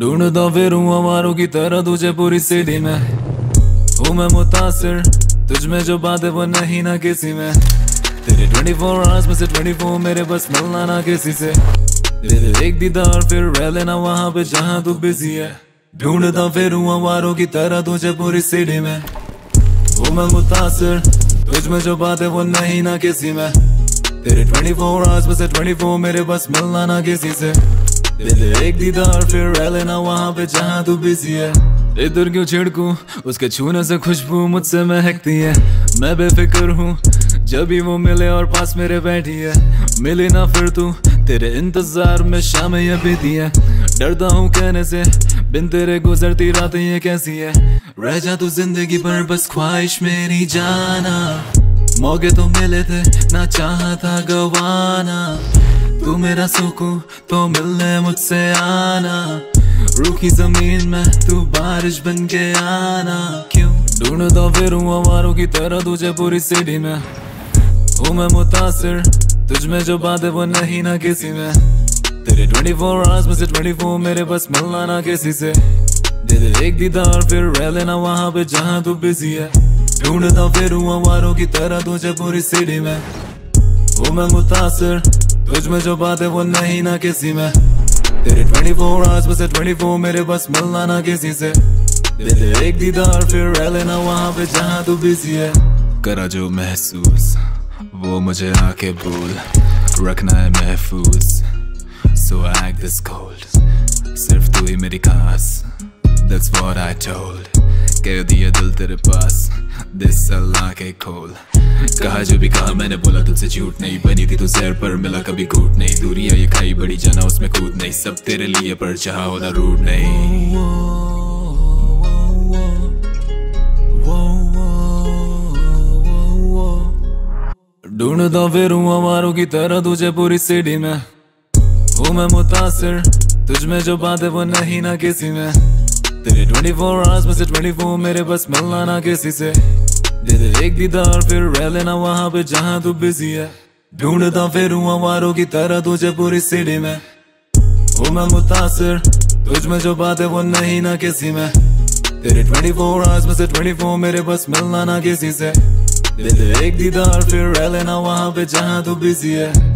ढूंढता फिर हूँ हमारों की तरह तुझे पूरी सिटी में। हूँ मैं मुतासिर, तुझ में जो बात है वो नहीं ना किसी में। तेरे 24 फोर आवर्स में से 24 मेरे बस मिलना ना किसी से। तेरे एक दीदार, फिर रह लेना वहाँ पे जहाँ तू बिज़ी है। ढूंढता फिर हूँ हमारों की तरह तुझे पूरी सिटी में। हूँ मैं मुतासिर, तुझ में जो बात है वो नहीं ना किसी में। तेरे 24 फोर आवर्स में से 24 मेरे बस मिलना ना किसी से। तेरे एक दीदार, फिर रह लेना वहाँ पे जहाँ तू बिज़ी है। इधर क्यों छिड़कू? उसके छूने से खुशबू मुझसे महकती है। मैं बेफिक्र हूँ, जब भी वो मिले और पास मेरे बैठी है। मिली ना फिर तू, तेरे इंतज़ार में शाम ये बीती है। डरता हूँ कहने से, बिन तेरे गुजरती रातें ये कैसी है? रह जा तू ज़िंदगी पर, बस ख्वाहिश मेरी जाना। मौके तो मिले थे, ना चाहा था गवाना। तू मेरा सुकून तो मिलने मुझसे आना। रूखी ज़मीन में तू बारिश बन के आना। क्यों? ढूंढता फिर हमारों की तरह तुझे पूरी सिटी में। हूँ मैं मुतासिर, तुझ में जो बात है वो नहीं ना किसी में। तेरे 24 फोर आवर्स में से 24 मेरे बस मिलना ना किसी से। दे दे एक दीदार, फिर रह लेना वहाँ पे जहाँ तू बिज़ी है। ढूंढता फिर हमारों की तरह तुझे पूरी सिटी में। हूँ मैं मुतासिर तुझ में जो बात है वो नहीं ना किसी में। तेरे 24 फोर आवर्स में से 24 मेरे बस मिलना ना किसी से। दे दे एक दीदार, फिर रह लेना वहाँ पे जहाँ तू बिज़ी है। करा जो महसूस, वो मुझे आके भूल रखना है महफूज so I act this cold सिर्फ़ तू ही मेरी खास, That's what I told कह दिया दिल तेरे पास दिस अल्लाह के खोल। कहा जो भी कहा मैंने बोला तुझसे झूठ नहीं। बनी थी तू जहर पर मिला कभी कूट नहीं। दूरिया ये खाई, बड़ी जाना उसमें कूद नहीं। सब तेरे लिए पर चाहा होना रूट नहीं। ढूंढता फिर हूँ हमारों की तरह तुझे पूरी सिटी में। हूँ मैं मुतासिर, तुझ में जो बात है वो नहीं ना किसी में। तेरे 24 फोर आवर्स में से 24 मेरे बस मिलना ना किसी से। दे दे एक दीदार, फिर रह लेना वहाँ पे जहाँ तू बिज़ी है। ढूंढता फिर हमारों की तरह तुझे पूरी सिटी में। वो मैं मुतासर, तुझ में जो बात है वो नहीं ना किसी में। तेरे 24 फोर में से 24 मेरे बस मिलना ना किसी से। दे दे एक दीदार, फिर रह लेना वहाँ पे जहाँ तू बिज़ी है।